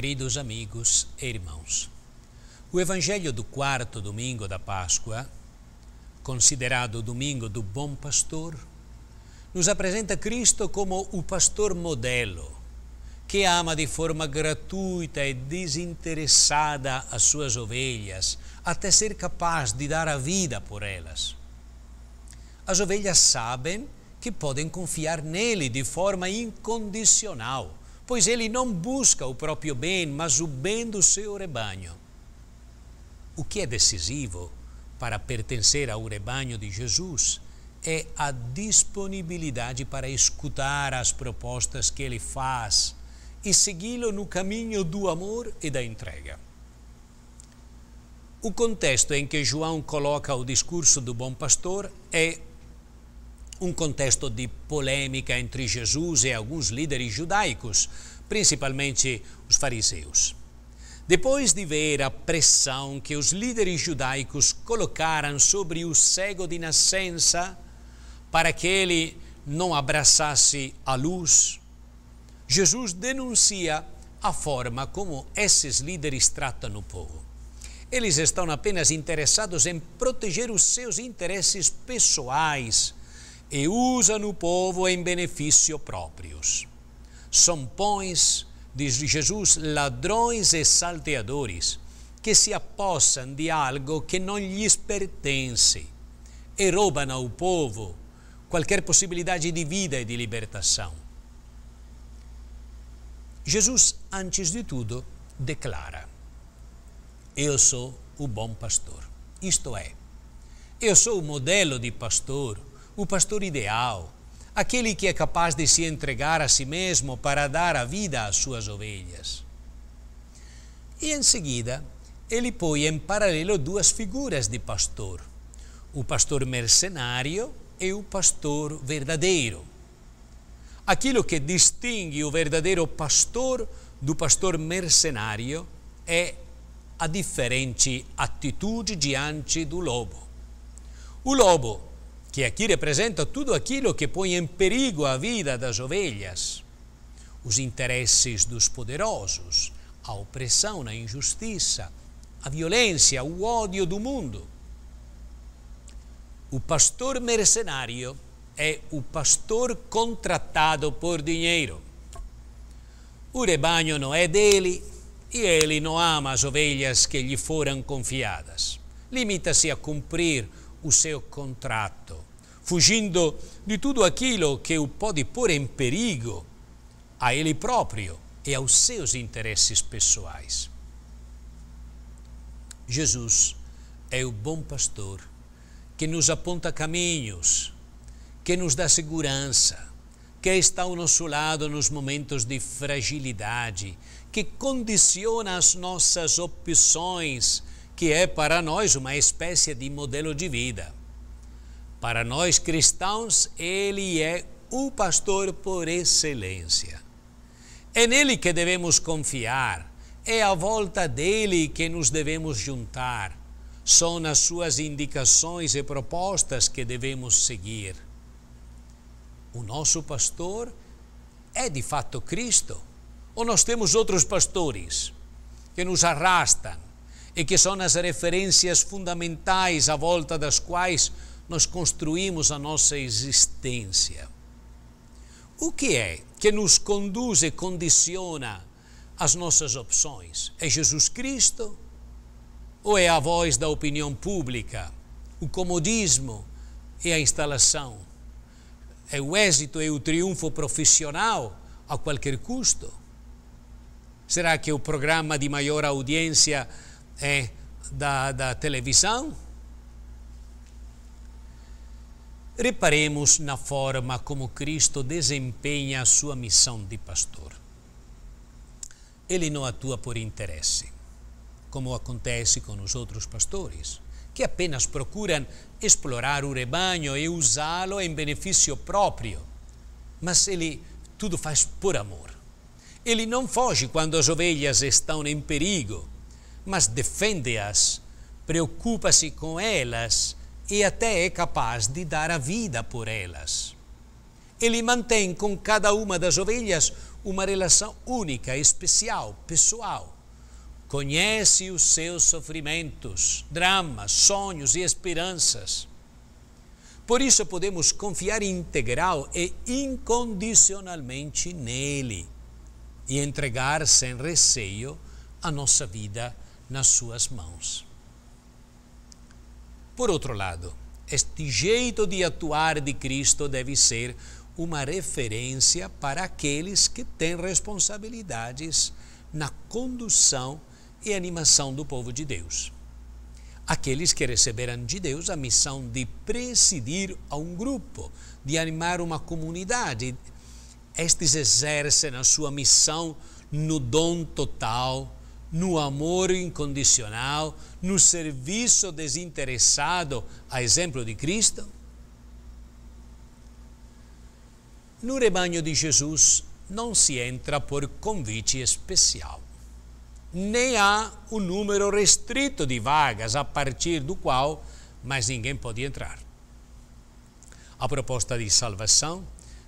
queridos amigos e irmãos. O Evangelho do quarto domingo da Páscoa, considerado o domingo do Bom Pastor, nos apresenta Cristo como o pastor modelo, que ama de forma gratuita e desinteressada as suas ovelhas, até ser capaz de dar a vida por elas. As ovelhas sabem que podem confiar nele de forma incondicional pois ele não busca o próprio bem, mas o bem do seu rebanho. O que é decisivo para pertencer ao rebanho de Jesus é a disponibilidade para escutar as propostas que ele faz e segui-lo no caminho do amor e da entrega. O contexto em que João coloca o discurso do bom pastor é um contexto de polêmica entre Jesus e alguns líderes judaicos, principalmente os fariseus. Depois de ver a pressão que os líderes judaicos colocaram sobre o cego de nascença para que ele não abraçasse a luz, Jesus denuncia a forma como esses líderes tratam o povo. Eles estão apenas interessados em proteger os seus interesses pessoais e usam o povo em benefício próprios. São pões, diz Jesus, ladrões e salteadores, que se apossam de algo que não lhes pertence e roubam ao povo qualquer possibilidade de vida e de libertação. Jesus, antes de tudo, declara: Eu sou o bom pastor. Isto é, eu sou o modelo de pastor o pastor ideal, aquele que é capaz de se entregar a si mesmo para dar a vida às suas ovelhas. E em seguida, ele põe em paralelo duas figuras de pastor: o pastor mercenário e o pastor verdadeiro. Aquilo que distingue o verdadeiro pastor do pastor mercenário é a diferente atitude diante do lobo. O lobo que aqui representa tudo aquilo que põe em perigo a vida das ovelhas, os interesses dos poderosos, a opressão, a injustiça, a violência, o ódio do mundo. O pastor mercenário é o pastor contratado por dinheiro. O rebanho não é dele e ele não ama as ovelhas que lhe foram confiadas. Limita-se a cumprir o seu contrato, fugindo de tudo aquilo que o pode pôr em perigo a ele próprio e aos seus interesses pessoais. Jesus é o bom pastor que nos aponta caminhos, que nos dá segurança, que está ao nosso lado nos momentos de fragilidade, que condiciona as nossas opções que é para nós uma espécie de modelo de vida. Para nós cristãos, ele é o pastor por excelência. É nele que devemos confiar, é à volta dele que nos devemos juntar. São nas suas indicações e propostas que devemos seguir. O nosso pastor é de fato Cristo? Ou nós temos outros pastores que nos arrastam, e que são as referências fundamentais à volta das quais nós construímos a nossa existência. O que é que nos conduz e condiciona as nossas opções? É Jesus Cristo? Ou é a voz da opinião pública, o comodismo e a instalação? É o êxito e o triunfo profissional a qualquer custo? Será que o programa de maior audiência é da, da televisão. Reparemos na forma como Cristo desempenha a sua missão de pastor. Ele não atua por interesse, como acontece com os outros pastores, que apenas procuram explorar o rebanho e usá-lo em benefício próprio. Mas ele tudo faz por amor. Ele não foge quando as ovelhas estão em perigo mas defende-as, preocupa-se com elas e até é capaz de dar a vida por elas. ele mantém com cada uma das ovelhas uma relação única, especial, pessoal. Conhece os seus sofrimentos, dramas, sonhos e esperanças. Por isso podemos confiar integral e incondicionalmente nele e entregar sem receio a nossa vida nas suas mãos. Por outro lado, este jeito de atuar de Cristo deve ser uma referência para aqueles que têm responsabilidades na condução e animação do povo de Deus. Aqueles que receberam de Deus a missão de presidir a um grupo, de animar uma comunidade. Estes exercem a sua missão no dom total, no amor incondicional, no serviço desinteressado, a exemplo de Cristo? No rebanho de Jesus não se entra por convite especial. Nem há um número restrito de vagas a partir do qual mais ninguém pode entrar. A proposta de salvação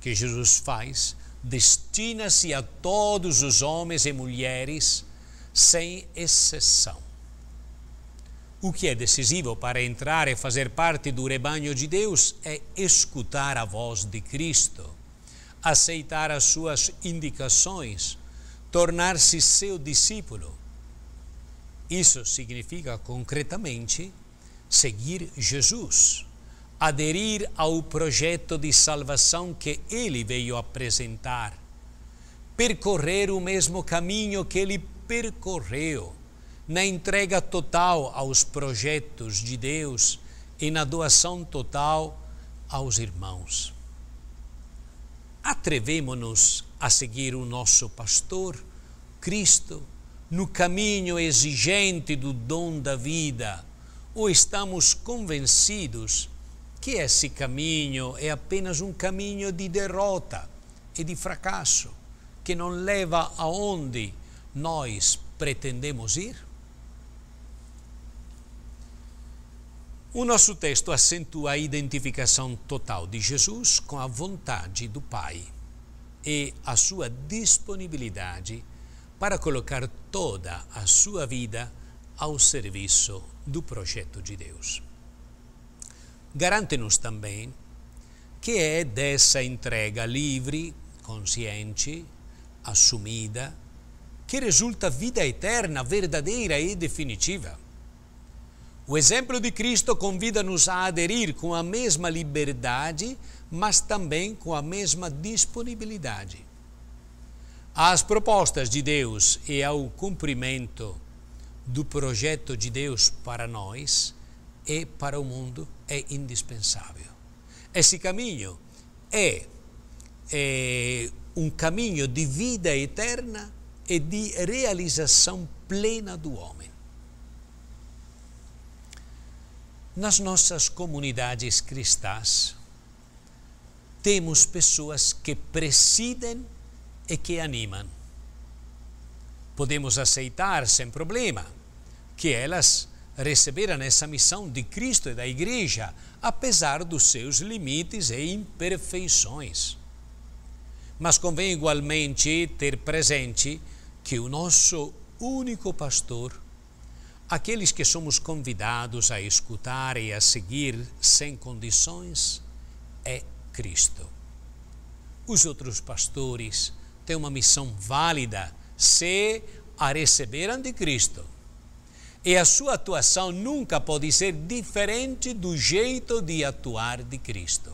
que Jesus faz destina-se a todos os homens e mulheres sem exceção. O que é decisivo para entrar e fazer parte do rebanho de Deus é escutar a voz de Cristo, aceitar as suas indicações, tornar-se seu discípulo. Isso significa concretamente seguir Jesus, aderir ao projeto de salvação que ele veio apresentar, percorrer o mesmo caminho que ele percorreu na entrega total aos projetos de Deus e na doação total aos irmãos. Atrevemos-nos a seguir o nosso pastor, Cristo, no caminho exigente do dom da vida, ou estamos convencidos que esse caminho é apenas um caminho de derrota e de fracasso, que não leva aonde nós pretendemos ir? O nosso texto acentua a identificação total de Jesus com a vontade do Pai e a sua disponibilidade para colocar toda a sua vida ao serviço do projeto de Deus. Garante-nos também que é dessa entrega livre, consciente, assumida, que resulta vida eterna, verdadeira e definitiva. O exemplo de Cristo convida-nos a aderir com a mesma liberdade, mas também com a mesma disponibilidade. Às propostas de Deus e ao cumprimento do projeto de Deus para nós e para o mundo é indispensável. Esse caminho é, é um caminho de vida eterna e de realização plena do homem. Nas nossas comunidades cristãs, temos pessoas que presidem e que animam. Podemos aceitar sem problema que elas receberam essa missão de Cristo e da Igreja, apesar dos seus limites e imperfeições. Mas convém igualmente ter presente que o nosso único pastor, aqueles que somos convidados a escutar e a seguir sem condições, é Cristo. Os outros pastores têm uma missão válida se a receberam de Cristo. E a sua atuação nunca pode ser diferente do jeito de atuar de Cristo.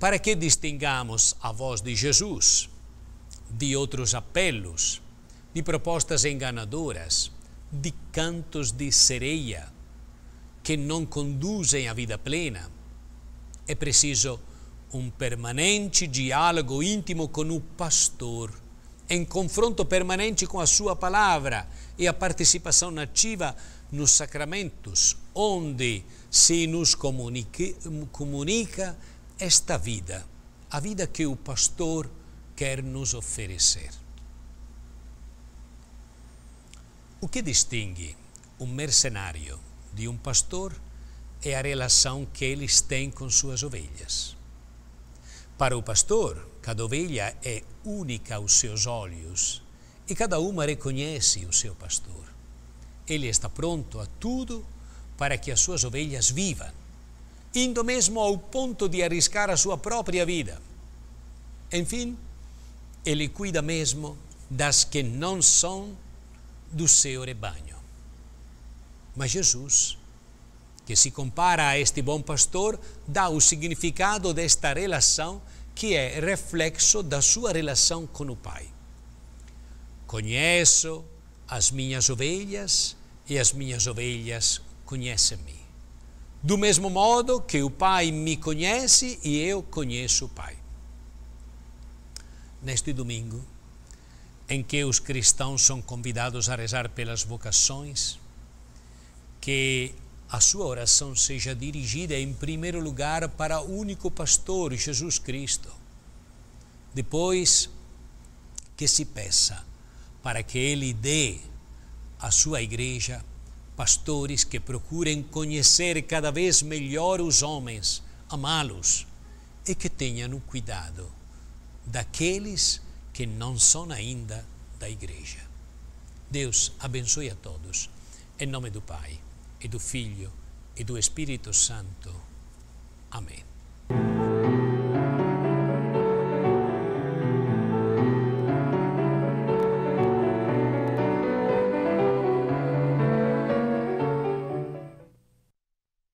Para que distingamos a voz de Jesus de outros apelos, de propostas enganadoras, de cantos de sereia que não conduzem à vida plena. É preciso um permanente diálogo íntimo com o pastor, em confronto permanente com a sua palavra e a participação nativa nos sacramentos, onde se nos comunica esta vida, a vida que o pastor quer nos oferecer. O que distingue um mercenário de um pastor é a relação que eles têm com suas ovelhas. Para o pastor, cada ovelha é única aos seus olhos e cada uma reconhece o seu pastor. Ele está pronto a tudo para que as suas ovelhas vivam, indo mesmo ao ponto de arriscar a sua própria vida. Enfim, ele cuida mesmo das que não são do seu rebanho. Mas Jesus, que se compara a este bom pastor, dá o significado desta relação que é reflexo da sua relação com o Pai. Conheço as minhas ovelhas e as minhas ovelhas conhecem-me. Do mesmo modo que o Pai me conhece e eu conheço o Pai. Neste domingo, em que os cristãos são convidados a rezar pelas vocações, que a sua oração seja dirigida em primeiro lugar para o único pastor, Jesus Cristo. Depois, que se peça para que Ele dê à sua igreja pastores que procurem conhecer cada vez melhor os homens, amá-los e que tenham cuidado daqueles que não são ainda da igreja. Deus abençoe a todos. Em nome do Pai, e do Filho, e do Espírito Santo. Amém.